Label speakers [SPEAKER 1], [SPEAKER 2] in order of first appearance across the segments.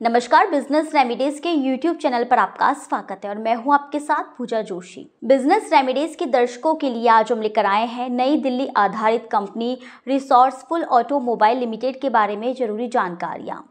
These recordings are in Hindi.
[SPEAKER 1] नमस्कार बिज़नेस रेमिडीज के यूट्यूब चैनल पर आपका स्वागत है और मैं हूँ आपके साथ पूजा जोशी। बिज़नेस रेमिडीज के दर्शकों के लिए आज हम लेकर आए हैं नई दिल्ली आधारित कंपनी रिसोर्सफुल ऑटोमोबाइल लिमिटेड के बारे में ज़रूरी जानकारियाँ।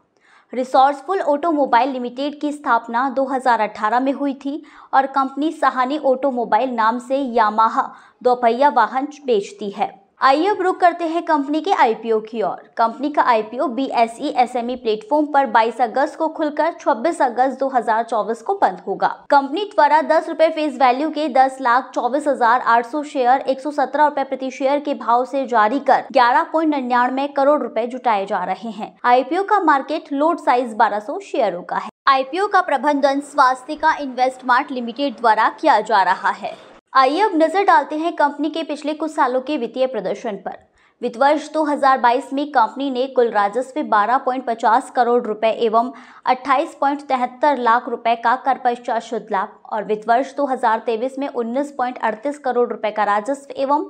[SPEAKER 1] रिसोर्सफुल ऑटोमोबाइल लिमिटेड की स्थापना 2018 में हुई थी और कंपनी सहानी ऑटोमोबाइल नाम से यामाहा दोपहिया वाहन बेचती है। आइए अब रुक करते हैं कंपनी के आईपीओ की ओर। कंपनी का आईपीओ बीएसई एसएमई प्लेटफॉर्म पर 22 अगस्त को खुलकर 26 अगस्त 2024 को बंद होगा। कंपनी द्वारा दस रूपए फेस वैल्यू के दस लाख चौबीस हज़ार आठ सौ शेयर एक सौ सत्रह रूपए प्रति शेयर के भाव से जारी कर ग्यारह पॉइंट निन्यानवे करोड़ रुपए जुटाए जा रहे हैं। आईपीओ का मार्केट लोड साइज़ बारह सौ शेयरों का है। आईपीओ का प्रबंधन स्वास्थ्य इन्वेस्ट मार्ट लिमिटेड द्वारा किया जा रहा है। आइए अब नज़र डालते हैं कंपनी के पिछले कुछ सालों के वित्तीय प्रदर्शन पर। वित्त वर्ष 2022 में कंपनी ने कुल राजस्व 12.50 करोड़ रुपए एवं 28.73 लाख रुपए का कर पश्चात शुद्ध लाभ और वित्त वर्ष 2023 में 19.38 करोड़ रुपए का राजस्व एवं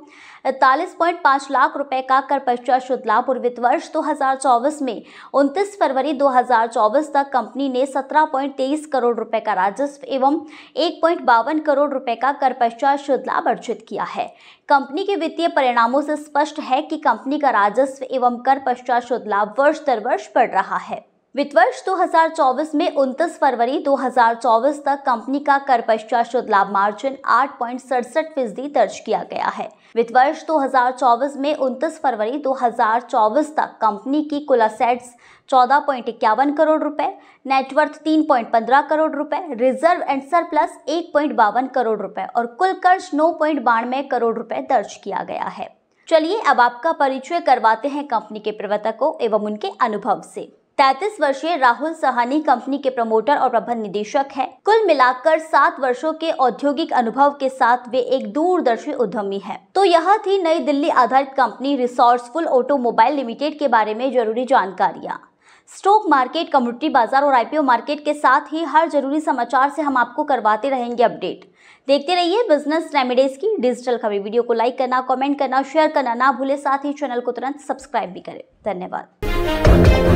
[SPEAKER 1] 41.5 लाख रुपए का कर पश्चात शुद्ध लाभ और वित्त वर्ष 2024 में 29 फरवरी 2024 तक कंपनी ने 17.23 करोड़ रुपए का राजस्व एवं एक करोड़ रुपए का कर पश्चात शुद्ध लाभ अर्जित किया है। कंपनी के वित्तीय परिणामों से स्पष्ट है कि कंपनी का राजस्व एवं कर पश्चात शुद्ध लाभ वर्ष दर वर्ष बढ़ रहा है। वित्त वर्ष 2024 में 29 फरवरी 2024 तक कंपनी का कर पश्चात शुद्ध लाभ मार्जिन आठ पॉइंट सड़सठ फ़ीसदी दर्ज किया गया है। वित्त वर्ष 2024 में 29 फरवरी 2024 तक कंपनी की कुल असेट्स चौदह पॉइंट इक्यावन करोड़ रुपए नेटवर्थ तीन पॉइंट पंद्रह करोड़ रुपए रिज़र्व एंड सरप्लस एक पॉइंट बावन करोड़ रुपए और कुल कर्ज नौ पॉइंट बानवे करोड़ रुपए दर्ज किया गया है। चलिए अब आपका परिचय करवाते हैं कंपनी के प्रवर्तकों एवं उनके अनुभव से तैतीस वर्षीय राहुल सहानी कंपनी के प्रमोटर और प्रबंध निदेशक हैं। कुल मिलाकर सात वर्षों के औद्योगिक अनुभव के साथ वे एक दूरदर्शी उद्यमी हैं। तो यह थी नई दिल्ली आधारित कंपनी रिसोर्सफुल ऑटोमोबाइल लिमिटेड के बारे में ज़रूरी जानकारियाँ स्टॉक मार्केट कम्युनिटी बाज़ार और आईपीओ मार्केट के साथ ही हर ज़रूरी समाचार से हम आपको करवाते रहेंगे अपडेट। देखते रहिए बिज़नेस रेमेडीज की डिजिटल खबरी। वीडियो को लाइक करना, कमेंट करना, शेयर करना ना भूले। साथ ही चैनल को तुरंत सब्सक्राइब भी करें। धन्यवाद।